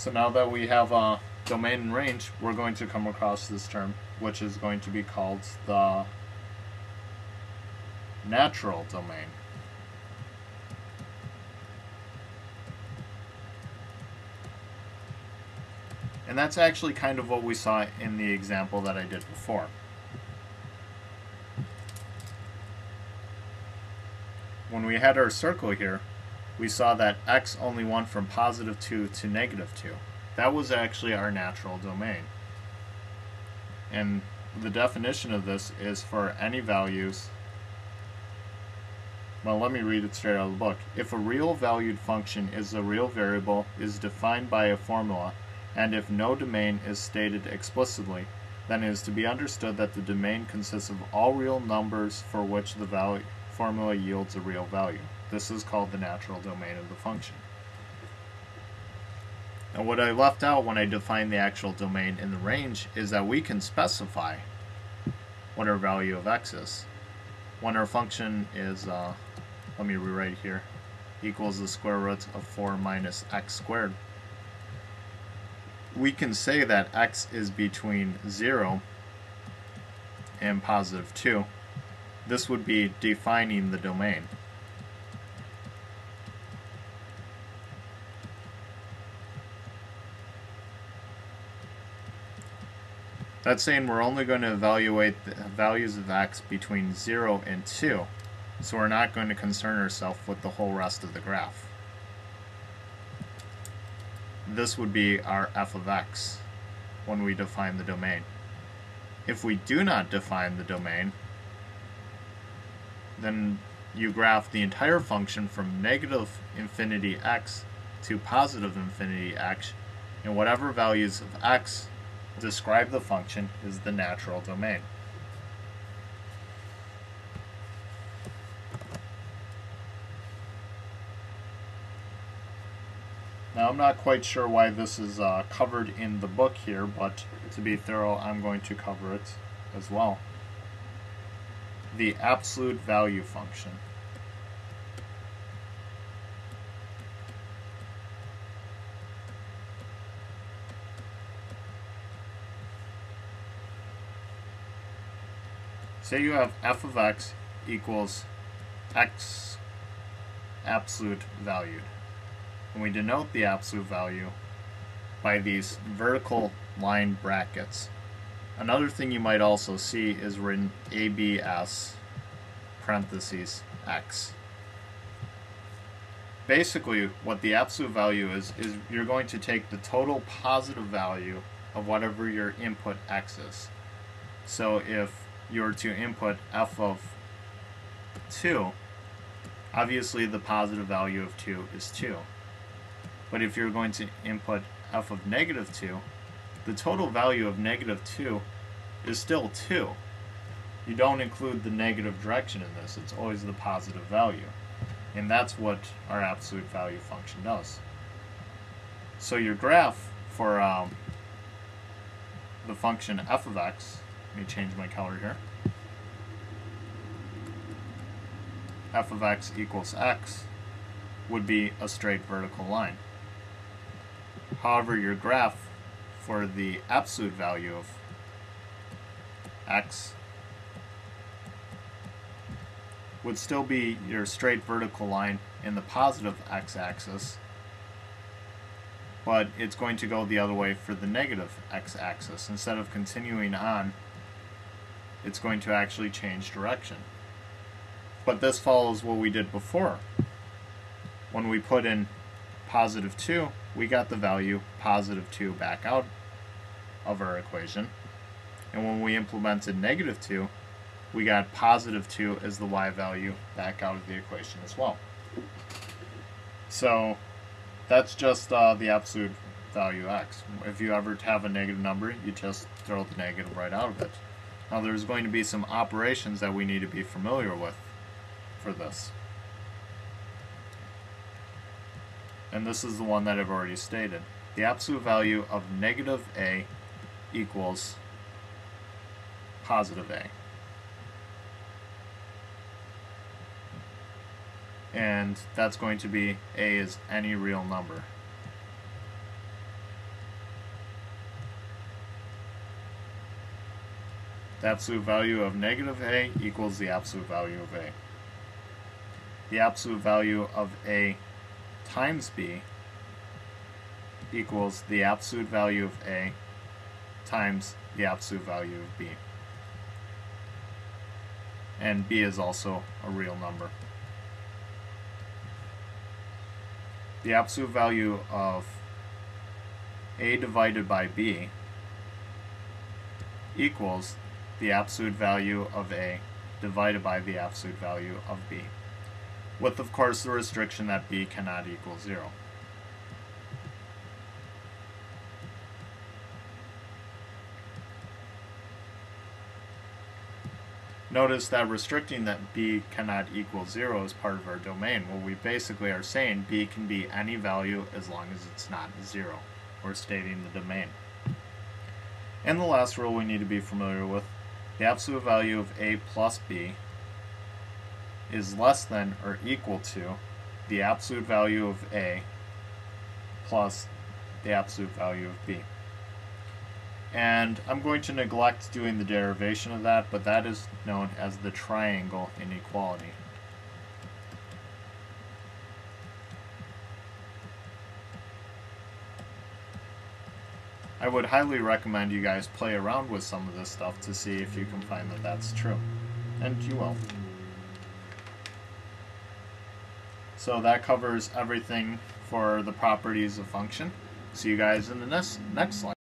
So now that we have a domain and range, we're going to come across this term, which is going to be called the natural domain. And that's actually kind of what we saw in the example that I did before. When we had our circle here, we saw that x only went from positive 2 to negative 2. That was actually our natural domain. And the definition of this is for any values well, let me read it straight out of the book. If a real valued function is a real variable, is defined by a formula, and if no domain is stated explicitly, then it is to be understood that the domain consists of all real numbers for which the value formula yields a real value. This is called the natural domain of the function. And what I left out when I defined the actual domain in the range is that we can specify what our value of x is. When our function is uh, let me rewrite here, equals the square root of 4 minus x squared. We can say that x is between 0 and positive 2. This would be defining the domain. That's saying we're only going to evaluate the values of x between 0 and 2. So we're not going to concern ourselves with the whole rest of the graph. This would be our f of x when we define the domain. If we do not define the domain, then you graph the entire function from negative infinity x to positive infinity x, and whatever values of x describe the function is the natural domain. Now I'm not quite sure why this is uh, covered in the book here, but to be thorough, I'm going to cover it as well. The absolute value function. Say you have f of x equals x absolute valued and we denote the absolute value by these vertical line brackets. Another thing you might also see is written ABS parentheses X. Basically, what the absolute value is, is you're going to take the total positive value of whatever your input X is. So if you were to input f of 2, obviously the positive value of 2 is 2. But if you're going to input f of negative 2, the total value of negative 2 is still 2. You don't include the negative direction in this, it's always the positive value. And that's what our absolute value function does. So your graph for um, the function f of x, let me change my color here, f of x equals x would be a straight vertical line. However, your graph for the absolute value of x would still be your straight vertical line in the positive x-axis, but it's going to go the other way for the negative x-axis. Instead of continuing on, it's going to actually change direction. But this follows what we did before. When we put in positive 2, we got the value positive 2 back out of our equation. And when we implemented negative 2, we got positive 2 as the y value back out of the equation as well. So that's just uh, the absolute value x. If you ever have a negative number, you just throw the negative right out of it. Now there's going to be some operations that we need to be familiar with for this. and this is the one that I've already stated. The absolute value of negative a equals positive a. And that's going to be a is any real number. The absolute value of negative a equals the absolute value of a. The absolute value of a times b equals the absolute value of a times the absolute value of b. And b is also a real number. The absolute value of a divided by b equals the absolute value of a divided by the absolute value of b, with of course the restriction that b cannot equal 0. Notice that restricting that b cannot equal 0 is part of our domain. Well, we basically are saying b can be any value as long as it's not 0. We're stating the domain. And the last rule we need to be familiar with, the absolute value of a plus b is less than or equal to the absolute value of a plus the absolute value of b. And I'm going to neglect doing the derivation of that, but that is known as the triangle inequality. I would highly recommend you guys play around with some of this stuff to see if you can find that that's true. And you will. So that covers everything for the properties of function. See you guys in the next, next slide.